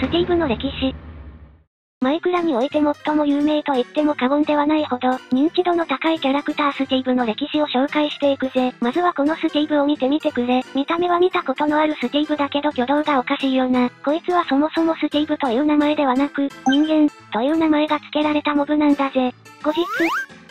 スティーブの歴史。マイクラにおいて最も有名と言っても過言ではないほど、認知度の高いキャラクタースティーブの歴史を紹介していくぜ。まずはこのスティーブを見てみてくれ。見た目は見たことのあるスティーブだけど挙動がおかしいよな。こいつはそもそもスティーブという名前ではなく、人間、という名前が付けられたモブなんだぜ。後日、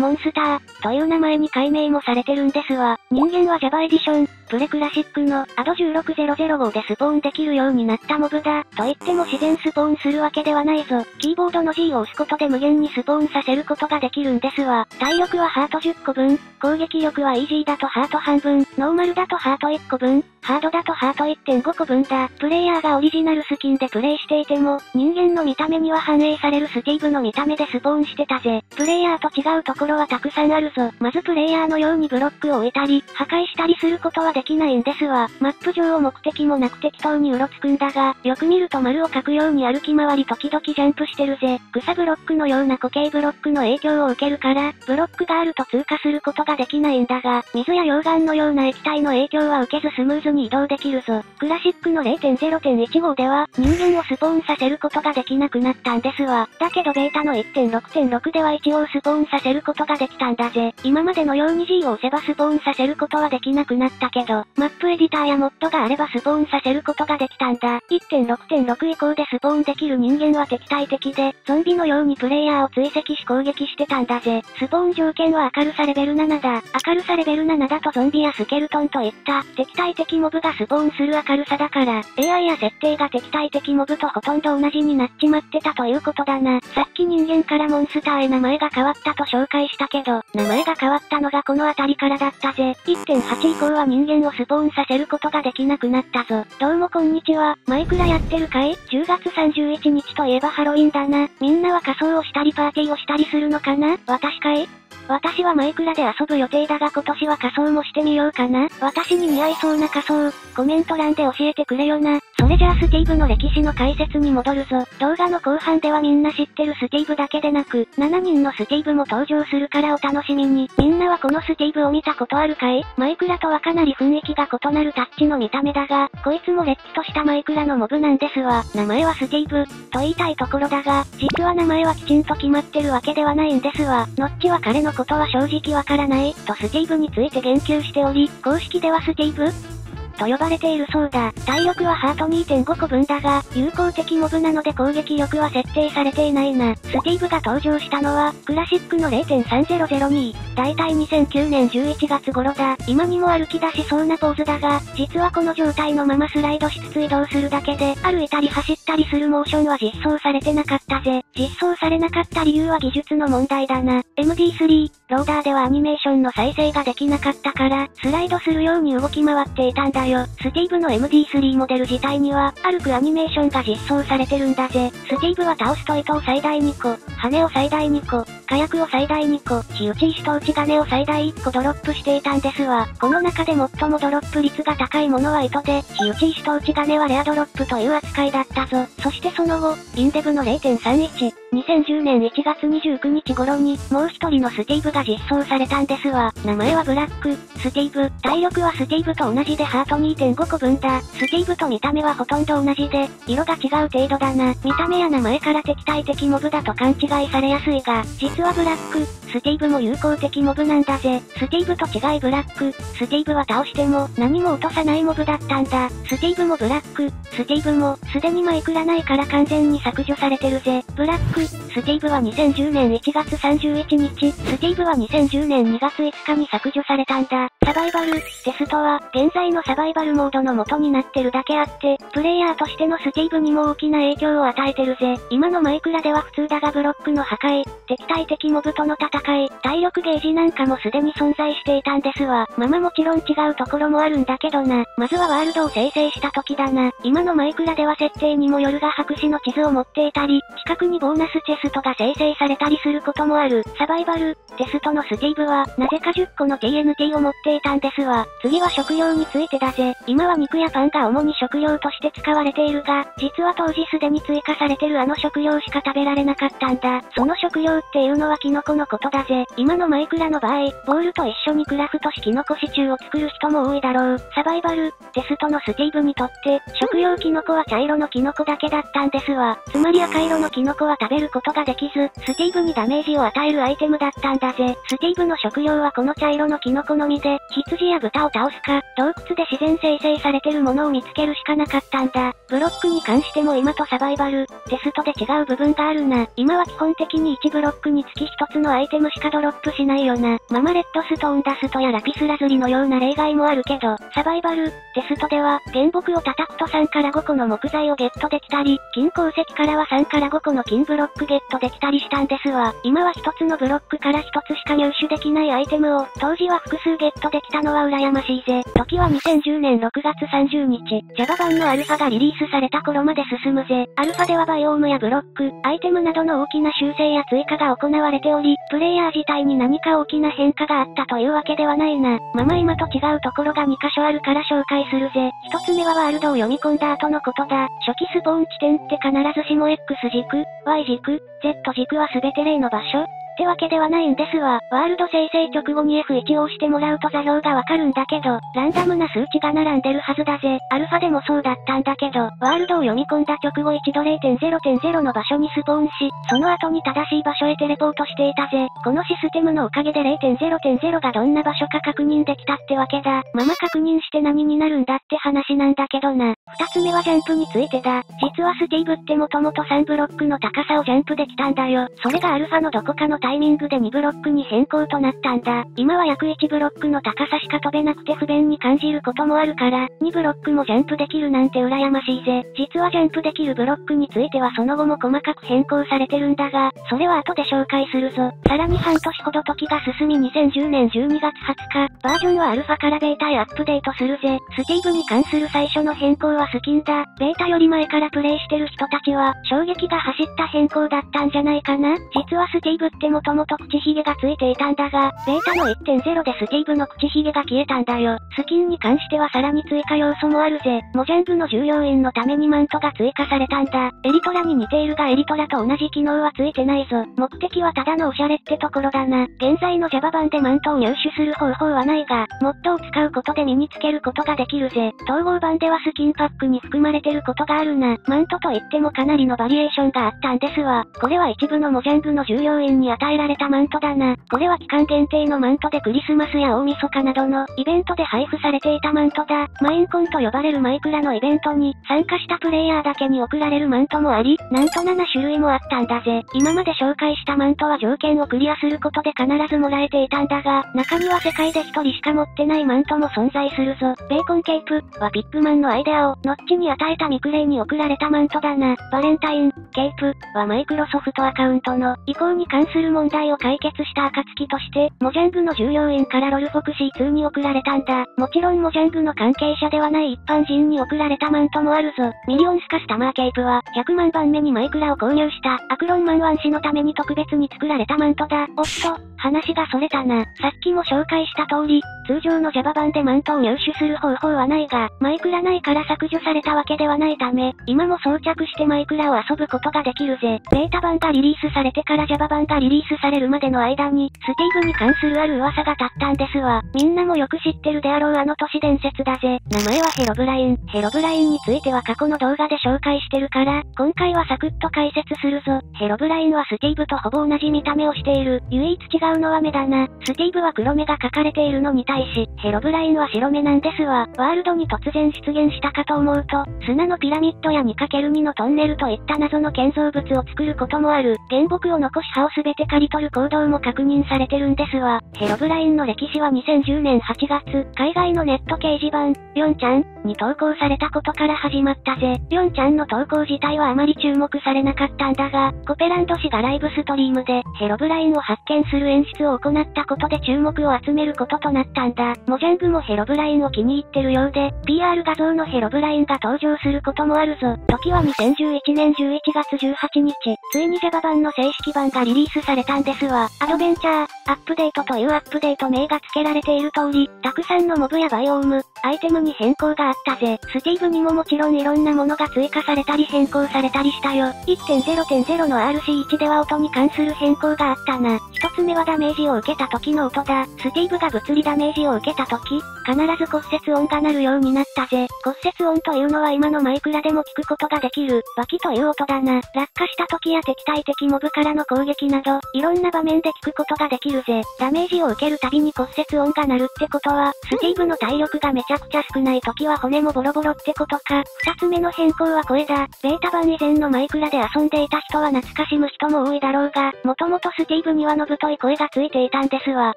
モンスター、という名前に改名もされてるんですわ。人間は Java エディション、プレクラシックのアド16005でスポーンできるようになったモブだ。と言っても自然スポーンするわけではないぞ。キーボードの G を押すことで無限にスポーンさせることができるんですわ。体力はハート10個分、攻撃力はイージーだとハート半分、ノーマルだとハート1個分、ハードだとハート1.5個分だ。プレイヤーがオリジナルスキンでプレイしていても、人間の見た目には反映されるスティーブの見た目でスポーンしてたぜ。プレイヤーと違うところはたくさんあるぞ。まずプレイヤーのようにブロックを置いたり、破壊したりすることはできないんですわ。マップ上を目的もなく適当にうろつくんだが、よく見ると丸を描くように歩き回り時々ジャンプしてるぜ。草ブロックのような固形ブロックの影響を受けるから、ブロックがあると通過することができないんだが、水や溶岩のような液体の影響は受けずスムーズに移動できるぞ。クラシックの0.0.15では、人間をスポーンさせることができなくなったんですわ。だけどベータの1.6.6では一応スポーンさせることができたんだぜ。今までのように G を押せばスポーンさせることはできなくなったけど、マップエディターやモッドがあればスポーンさせることができたんだ。1.6.6以降でスポーンできる人間は敵対的で、ゾンビのようにプレイヤーを追跡し攻撃してたんだぜ。スポーン条件は明るさレベル7だ。明るさレベル7だとゾンビやスケルトンといった敵対的モブがスポーンする明るさだから、AI や設定が敵対的モブとほとんど同じになっちまってたということだな。さっき人間からモンスターへ名前が変わったと紹介したけど、名前が変わったのがこの辺りからだったぜ。1.8以降は人間をスポーンさせることができなくなったぞ。どうもこんにちは。マイクラやってるかい ?10 月31日といえばハロウィンだな。みんなは仮装をしたりパーティーをしたりするのかな？私かい？私はマイクラで遊ぶ予定だが今年は仮装もしてみようかな。私に似合いそうな仮装、コメント欄で教えてくれよな。それじゃあスティーブの歴史の解説に戻るぞ。動画の後半ではみんな知ってるスティーブだけでなく、7人のスティーブも登場するからお楽しみに。みんなはこのスティーブを見たことあるかい？マイクラとはかなり雰囲気が異なるタッチの見た目だが、こいつもれっきとしたマイクラのモブなんですわ。名前はスティーブ、と言いたいところだが、実は名前はきちんと決まってるわけではないんですわ。ノッチは彼のことは正直わからない、とスティーブについて言及しており、公式ではスティーブ？と呼ばれているそうだ。体力はハート2.5個分だが、有効的モブなので攻撃力は設定されていないな。スティーブが登場したのは、クラシックの0.3002。だいたい2009年11月頃だ。今にも歩き出しそうなポーズだが、実はこの状態のままスライドしつつ移動するだけで、歩いたり走ったりするモーションは実装されてなかったぜ。実装されなかった理由は技術の問題だな。MD3、ローダーではアニメーションの再生ができなかったから、スライドするように動き回っていたんだよ。スティーブの MD3 モデル自体には、歩くアニメーションが実装されてるんだぜ。スティーブは倒すと糸を最大2個、羽を最大2個、火薬を最大2個、火打ち石と打ち金を最大1個ドロップしていたんですわ。この中で最もドロップ率が高いものは糸で、火打ち石と打ち金はレアドロップという扱いだったぞ。そしてその後、インデブの0.31、2010年1月29日頃に、もう一人のスティーブが実装されたんですわ。名前はブラック、スティーブ、体力はスティーブと同じでハート2.5個分だ。スティーブと見た目はほとんど同じで、色が違う程度だな。見た目や名前から敵対的モブだと勘違いされやすいが、実はブラック、スティーブも友好的モブなんだぜ。スティーブと違いブラック、スティーブは倒しても、何も落とさないモブだったんだ。スティーブもブラック、スティーブも、すでにマイクラ内から完全に削除されてるぜ。ブラック、スティーブは2010年1月31日、スティーブは2010年2月5日に削除されたんだ。サバイバル、テストは、現在のサバイバルモードの元になってるだけあって、プレイヤーとしてのスティーブにも大きな影響を与えてるぜ。今のマイクラでは普通だがブロックの破壊、敵対的モブとの戦い、体力ゲージなんかもすでに存在していたんですわ。ままもちろん違うところもあるんだけどな。まずはワールドを生成した時だな。今のマイクラでは設定にもよるが白紙の地図を持っていたり、近くにボーナスチェスストが生成されたりすることもある。サバイバル、テストのスティーブは、なぜか10個の TNT を持っていたんですわ。次は食料についてだぜ。今は肉やパンが主に食料として使われているが、実は当時すでに追加されてるあの食料しか食べられなかったんだ。その食料っていうのはキノコのことだぜ。今のマイクラの場合、ボウルと一緒にクラフトしキノコシチューを作る人も多いだろう。サバイバル、テストのスティーブにとって、食用キノコは茶色のキノコだけだったんですわ。つまり赤色のキノコは食べることができず、スティーブにダメージを与えるアイテムだったんだぜ。スティーブの食料はこの茶色のキノコのみで、羊や豚を倒すか、洞窟で自然生成されてるものを見つけるしかなかったんだ。ブロックに関しても今とサバイバル、テストで違う部分があるな。今は基本的に1ブロックにつき1つのアイテムしかドロップしないよな。ママレッドストーンダストやラピスラズリのような例外もあるけど、サバイバル、テストでは、原木を叩くと3から5個の木材をゲットできたり、金鉱石からは3から5個の金ブロックゲットゲットできたりしたんですわ。今は1つのブロックから1つしか入手できないアイテムを、当時は複数ゲットできたのは羨ましいぜ。時は2010年6月30日、Java 版のアルファがリリースされた頃まで進むぜ。アルファではバイオームやブロック、アイテムなどの大きな修正や追加が行われており、プレイヤー自体に何か大きな変化があったというわけではないな。まま今と違うところが2箇所あるから紹介するぜ。一つ目はワールドを読み込んだ後のことだ。初期スポーン地点って必ずしも X 軸、Y 軸、Z 軸は全て例の場所。ってわけではないんですわ。ワールド生成直後に F1 を押してもらうと座標がわかるんだけど、ランダムな数値が並んでるはずだぜ。アルファでもそうだったんだけど、ワールドを読み込んだ直後一度0.0.0の場所にスポーンし、その後に正しい場所へテレポートしていたぜ。このシステムのおかげで0.0.0がどんな場所か確認できたってわけだ。まま確認して何になるんだって話なんだけどな。二つ目はジャンプについてだ。実はスティーブってもともと3ブロックの高さをジャンプできたんだよ。それがアルファのどこかのタイミングで2ブロックに変更となったんだ。今は約1ブロックの高さしか飛べなくて不便に感じることもあるから、2ブロックもジャンプできるなんて羨ましいぜ。実はジャンプできるブロックについてはその後も細かく変更されてるんだが、それは後で紹介するぞ。さらに半年ほど時が進み2010年12月20日、バージョンはアルファからベータへアップデートするぜ。スティーブに関する最初の変更はスキンだ。ベータより前からプレイしてる人たちは、衝撃が走った変更だったんじゃないかな実はスティーブってもともと口ひげがついていたんだが、ベータの1.0でスティーブの口ひげが消えたんだよ。スキンに関してはさらに追加要素もあるぜ。モジャングの従業員のためにマントが追加されたんだ。エリトラに似ているがエリトラと同じ機能はついてないぞ。目的はただのおしゃれってところだな。現在の Java 版でマントを入手する方法はないが、モッドを使うことで身につけることができるぜ。統合版ではスキンパックに含まれてることがあるな。マントといってもかなりのバリエーションがあったんですわ。これは一部のモジャングの従業員に与えられたマントだな。これは期間限定のマントでクリスマスや大晦日などのイベントで配布されていたマントだ。マインコンと呼ばれるマイクラのイベントに参加したプレイヤーだけに送られるマントもあり、なんと7種類もあったんだぜ。今まで紹介したマントは条件をクリアすることで必ずもらえていたんだが、中には世界で一人しか持ってないマントも存在するぞ。ベーコンケープはピップマンのアイデアをノッチに与えたミクレイに送られたマントだな。バレンタイン、ケープはマイクロソフトアカウントの移行に関する問題を解決した暁として、モジャングの従業員からロルフォクシー2に送られたんだ。もちろんモジャングの関係者ではない一般人に送られたマントもあるぞ。ミリオンスカスタマーケープは、100万番目にマイクラを購入した、アクロンマンワン氏のために特別に作られたマントだ。おっと、話がそれたな。さっきも紹介した通り、通常の Java 版でマントを入手する方法はないが、マイクラ内から削除されたわけではないため、今も装着してマイクラを遊ぶことができるぜ。ベータ版がリリースされてから Java 版がリリースされるまでの間に、スティーブに関するある噂が立ったんですわ。みんなもよく知ってるであろうあの都市伝説だぜ。名前はヘロブライン。ヘロブラインについては過去の動画で紹介してるから、今回はサクッと解説するぞ。ヘロブラインはスティーブとほぼ同じ見た目をしている。唯一違うのは目だな。スティーブは黒目が描かれているのに対し、ヘロブラインは白目なんですわ。ワールドに突然出現したかと思うと、砂のピラミッドや 2×2 のトンネルといった謎の建造物を作ることもある。原木を残し葉をすべて刈り取る行動も確認されてるんですわ。ヘロブラインの歴史は2010年8月、海外のネット掲示板、ぴょんちゃんに投稿されたことから始まったぜ。ぴょんちゃんの投稿自体はあまり注目されなかったんだが、コペランド氏がライブストリームで、ヘロブラインを発見する演出を行ったことで注目を集めることとなったんだ。モジャングもヘロブラインを気に入ってるようで、PR 画像のヘロブラインが登場することもあるぞ。時は2011年11月18日、ついに Java 版の正式版がリリースされれたんですわ。アドベンチャー、アップデートというアップデート名が付けられている通り、たくさんのモブやバイオーム、アイテムに変更があったぜ。スティーブにももちろんいろんなものが追加されたり変更されたりしたよ。1.0.0の RC1 では音に関する変更があったな。一つ目はダメージを受けた時の音だ。スティーブが物理ダメージを受けた時、必ず骨折音が鳴るようになったぜ。骨折音というのは今のマイクラでも聞くことができる、バキという音だな。落下した時や敵対的モブからの攻撃など、いろんな場面で聞くことができるぜ。ダメージを受けるたびに骨折音が鳴るってことは、スティーブの体力がめちゃくちゃ少ない時は骨もボロボロってことか。二つ目の変更は声だ。ベータ版以前のマイクラで遊んでいた人は懐かしむ人も多いだろうが、もともとスティーブにはの太い声がついていたんですわ。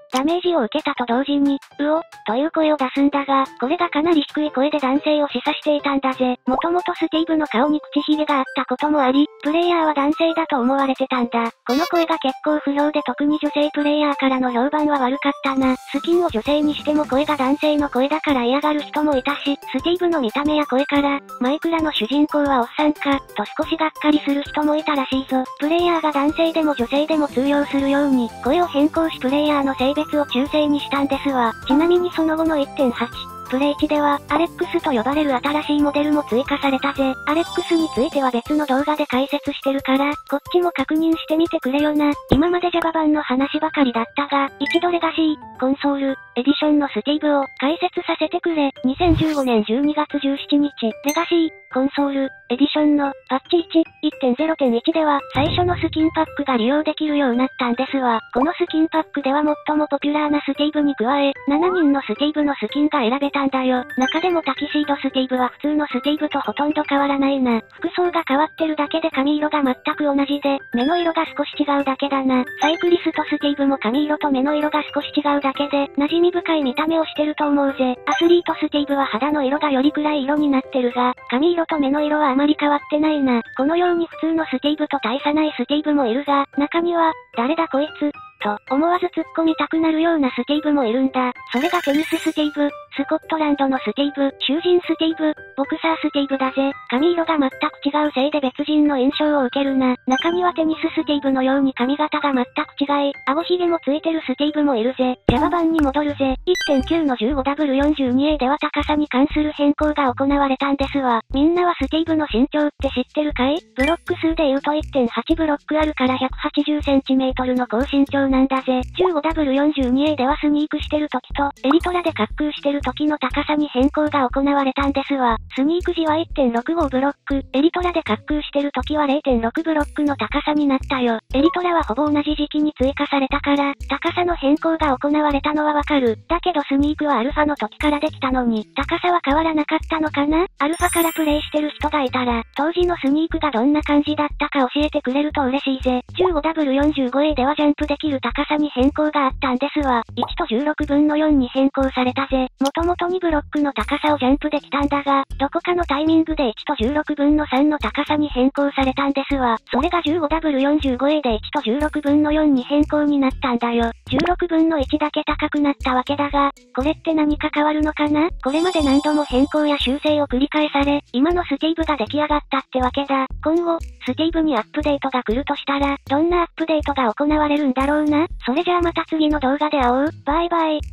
ダメージを受けたと同時に、うお、という声を出すんだが、これがかなり低い声で男性を示唆していたんだぜ。もともとスティーブの顔に口ひげがあったこともあり、プレイヤーは男性だと思われてたんだ。この声が結構不評で特に女性プレイヤーからの評判は悪かったな。スキンを女性にしても声が男性の声だから嫌がる人もいたし、スティーブの見た目や声から、マイクラの主人公はおっさんか、と少しがっかりする人もいたらしいぞ。プレイヤーが男性でも女性でも通用するように、声を変更しプレイヤーの性別を中性にしたんですわ。ちなみにその後の1.8、プレイ値では、アレックスと呼ばれる新しいモデルも追加されたぜ。アレックスについては別の動画で解説してるから、こっちも確認してみてくれよな。今まで Java 版の話ばかりだったが、一度レガシー、コンソール、エディションのスティーブを解説させてくれ。2015年12月17日、レガシー、コンソール、エディションのパッチ1、1.0.1では最初のスキンパックが利用できるようになったんですわ。このスキンパックでは最もポピュラーなスティーブに加え、7人のスティーブのスキンが選べたんだよ。中でもタキシードスティーブは普通のスティーブとほとんど変わらないな。服装が変わってるだけで髪色が全く同じで、目の色が少し違うだけだな。サイクリストスティーブも髪色と目の色が少し違うだけで、馴染み深い見た目をしてると思うぜ。アスリートスティーブは肌の色がより暗い色になってるが、髪色と目の色はあまり変わってないな。このように普通のスティーブと大差ないスティーブもいるが、中には、誰だこいつ、と思わず突っ込みたくなるようなスティーブもいるんだ。それがテニススティーブ、スコットランドのスティーブ、囚人スティーブ、ボクサースティーブだぜ。髪色が全く違うせいで別人の印象を受けるな。中にはテニススティーブのように髪型が全く違い、顎ひげもついてるスティーブもいるぜ。Java 版に戻るぜ。1.9の 15W42A では高さに関する変更が行われたんですわ。みんなはスティーブの身長って知ってるかい？ブロック数で言うと1.8ブロックあるから 180cm の高身長なんだぜ。15W42A ではスニークしてる時と、エリトラで滑空してる時の高さに変更が行われたんですわ。スニーク時は1.65ブロック、エリトラで滑空してる時は0.6ブロックの高さになったよ。エリトラはほぼ同じ時期に追加されたから、高さの変更が行われたのはわかる。だけどスニークはアルファの時からできたのに、高さは変わらなかったのかな？アルファからプレイしてる人がいたら、当時のスニークがどんな感じだったか教えてくれると嬉しいぜ。15W45A ではジャンプでき高さに変更があったんですわ。1と16分の4に変更されたぜ。もともと2ブロックの高さをジャンプできたんだが、どこかのタイミングで1と16分の3の高さに変更されたんですわ。それが 15W45A で1と16分の4に変更になったんだよ。16分の1だけ高くなったわけだが、これって何か変わるのかな？これまで何度も変更や修正を繰り返され、今のスティーブが出来上がったってわけだ。今後、スティーブにアップデートが来るとしたら、どんなアップデートが行われるんだろうな？それじゃあまた次の動画で会おう。バイバイ。